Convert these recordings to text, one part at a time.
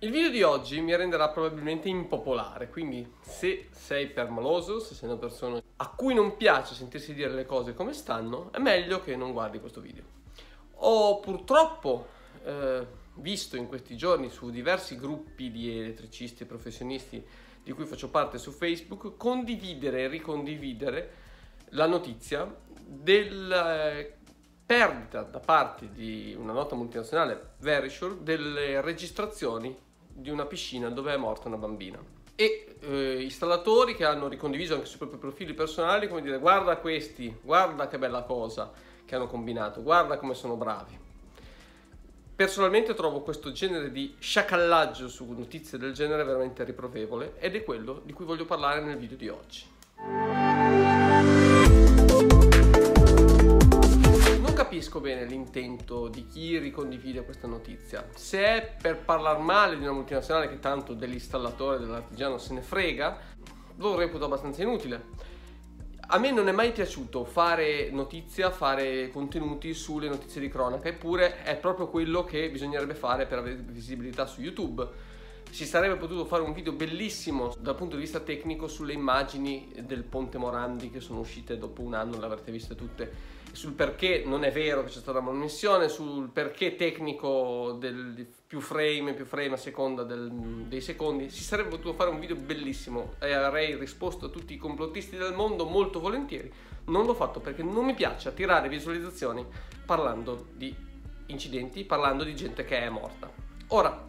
Il video di oggi mi renderà probabilmente impopolare, quindi se sei permaloso, se sei una persona a cui non piace sentirsi dire le cose come stanno, è meglio che non guardi questo video. Ho purtroppo eh, visto in questi giorni su diversi gruppi di elettricisti e professionisti di cui faccio parte su Facebook condividere e ricondividere la notizia della eh, perdita da parte di una nota multinazionale, Verisure, delle registrazioni di una piscina dove è morta una bambina. E eh, installatori che hanno ricondiviso anche sui propri profili personali, come dire, guarda questi, guarda che bella cosa che hanno combinato, guarda come sono bravi. Personalmente trovo questo genere di sciacallaggio su notizie del genere veramente riprovevole ed è quello di cui voglio parlare nel video di oggi. Capisco bene l'intento di chi ricondivide questa notizia. Se è per parlare male di una multinazionale che tanto dell'installatore, dell'artigiano se ne frega, lo reputo abbastanza inutile. A me non è mai piaciuto fare notizia, fare contenuti sulle notizie di cronaca, eppure è proprio quello che bisognerebbe fare per avere visibilità su YouTube. Si sarebbe potuto fare un video bellissimo dal punto di vista tecnico sulle immagini del Ponte Morandi che sono uscite dopo un anno, le avrete viste tutte sul perché non è vero che c'è stata una manomissione, sul perché tecnico del più frame, più frame a seconda del, dei secondi, si sarebbe potuto fare un video bellissimo e avrei risposto a tutti i complottisti del mondo molto volentieri. Non l'ho fatto perché non mi piace attirare visualizzazioni parlando di incidenti, parlando di gente che è morta. Ora,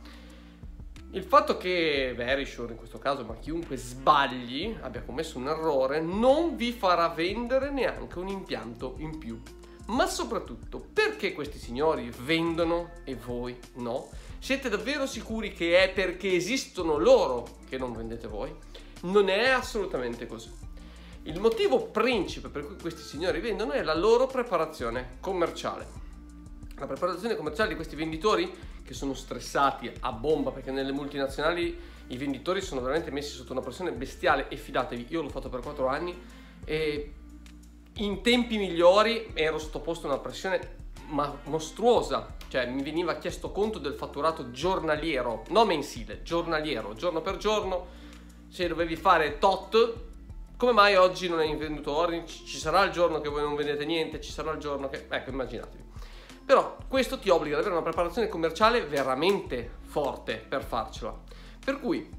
il fatto che Verisure in questo caso, ma chiunque sbagli, abbia commesso un errore, non vi farà vendere neanche un impianto in più. Ma soprattutto, perché questi signori vendono e voi no? Siete davvero sicuri che è perché esistono loro che non vendete voi? Non è assolutamente così. Il motivo principe per cui questi signori vendono è la loro preparazione commerciale. La preparazione commerciale di questi venditori che sono stressati a bomba perché nelle multinazionali i venditori sono veramente messi sotto una pressione bestiale e fidatevi, io l'ho fatto per 4 anni e in tempi migliori ero sottoposto a una pressione ma mostruosa, cioè mi veniva chiesto conto del fatturato giornaliero, non mensile, giornaliero, giorno per giorno, se dovevi fare tot, come mai oggi non hai venduto ordini? Ci sarà il giorno che voi non vendete niente, ci sarà il giorno che... Ecco, immaginatevi. Però questo ti obbliga ad avere una preparazione commerciale veramente forte per farcela. Per cui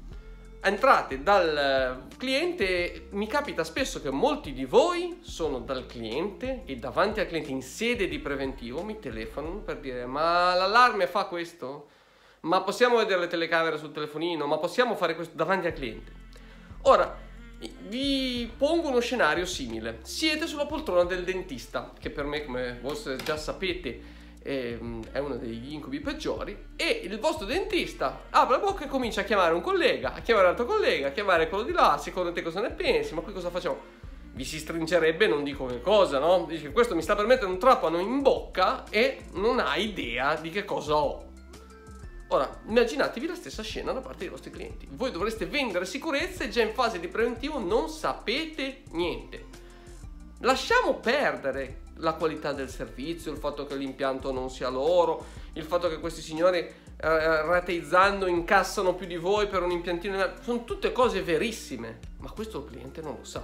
entrate dal cliente, mi capita spesso che molti di voi sono dal cliente e davanti al cliente in sede di preventivo mi telefonano per dire ma l'allarme fa questo? Ma possiamo vedere le telecamere sul telefonino? Ma possiamo fare questo davanti al cliente? Ora, vi pongo uno scenario simile. Siete sulla poltrona del dentista, che per me, come voi già sapete, Ehm, è uno degli incubi peggiori e il vostro dentista apre la bocca e comincia a chiamare un collega, a chiamare un altro collega, a chiamare quello di là, secondo te cosa ne pensi, ma qui cosa facciamo? Vi si stringerebbe non dico che cosa, no? Dice questo mi sta per mettere un trapano in bocca e non ha idea di che cosa ho. Ora, immaginatevi la stessa scena da parte dei vostri clienti. Voi dovreste vendere sicurezza e già in fase di preventivo non sapete niente. Lasciamo perdere la qualità del servizio, il fatto che l'impianto non sia loro, il fatto che questi signori eh, rateizzando incassano più di voi per un impiantino, sono tutte cose verissime, ma questo il cliente non lo sa.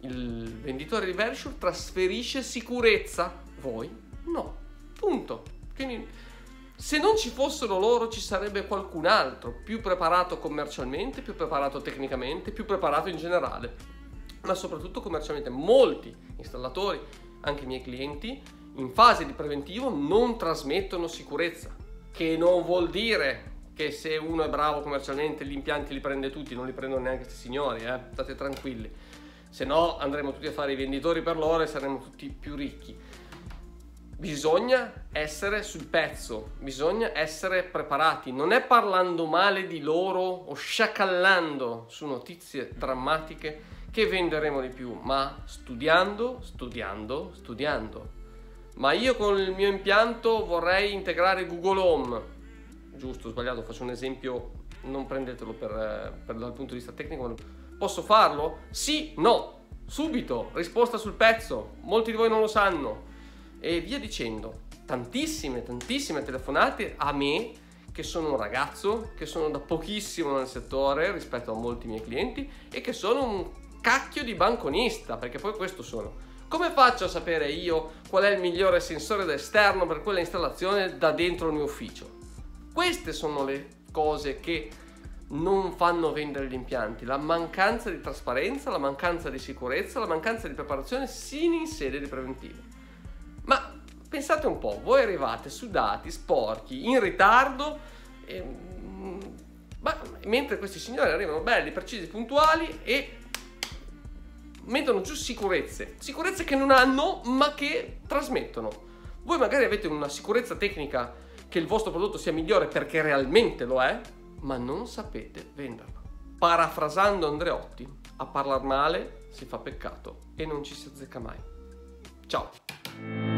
Il venditore di Verisure trasferisce sicurezza, voi no. Punto. Quindi se non ci fossero loro ci sarebbe qualcun altro più preparato commercialmente, più preparato tecnicamente, più preparato in generale, ma soprattutto commercialmente. Molti installatori, anche i miei clienti, in fase di preventivo non trasmettono sicurezza, che non vuol dire che se uno è bravo commercialmente gli impianti li prende tutti, non li prendono neanche questi signori, eh? state tranquilli, se no andremo tutti a fare i venditori per loro e saremo tutti più ricchi. Bisogna essere sul pezzo, bisogna essere preparati, non è parlando male di loro o sciacallando su notizie drammatiche che venderemo di più, ma studiando, studiando, studiando. Ma io con il mio impianto vorrei integrare Google Home. Giusto, sbagliato, faccio un esempio, non prendetelo per, per dal punto di vista tecnico. Posso farlo? Sì, no, subito, risposta sul pezzo. Molti di voi non lo sanno. E via dicendo. Tantissime, tantissime telefonate a me che sono un ragazzo, che sono da pochissimo nel settore rispetto a molti miei clienti e che sono un cacchio di banconista, perché poi questo sono. Come faccio a sapere io qual è il migliore sensore da esterno per quella installazione da dentro il mio ufficio? Queste sono le cose che non fanno vendere gli impianti, la mancanza di trasparenza, la mancanza di sicurezza, la mancanza di preparazione sin in sede di preventivo. Pensate un po', voi arrivate sudati, sporchi, in ritardo, e, mm, ma, mentre questi signori arrivano belli, precisi, puntuali e mettono giù sicurezze, sicurezze che non hanno ma che trasmettono. Voi magari avete una sicurezza tecnica che il vostro prodotto sia migliore perché realmente lo è, ma non sapete venderlo. Parafrasando Andreotti, a parlare male si fa peccato e non ci si azzecca mai. Ciao!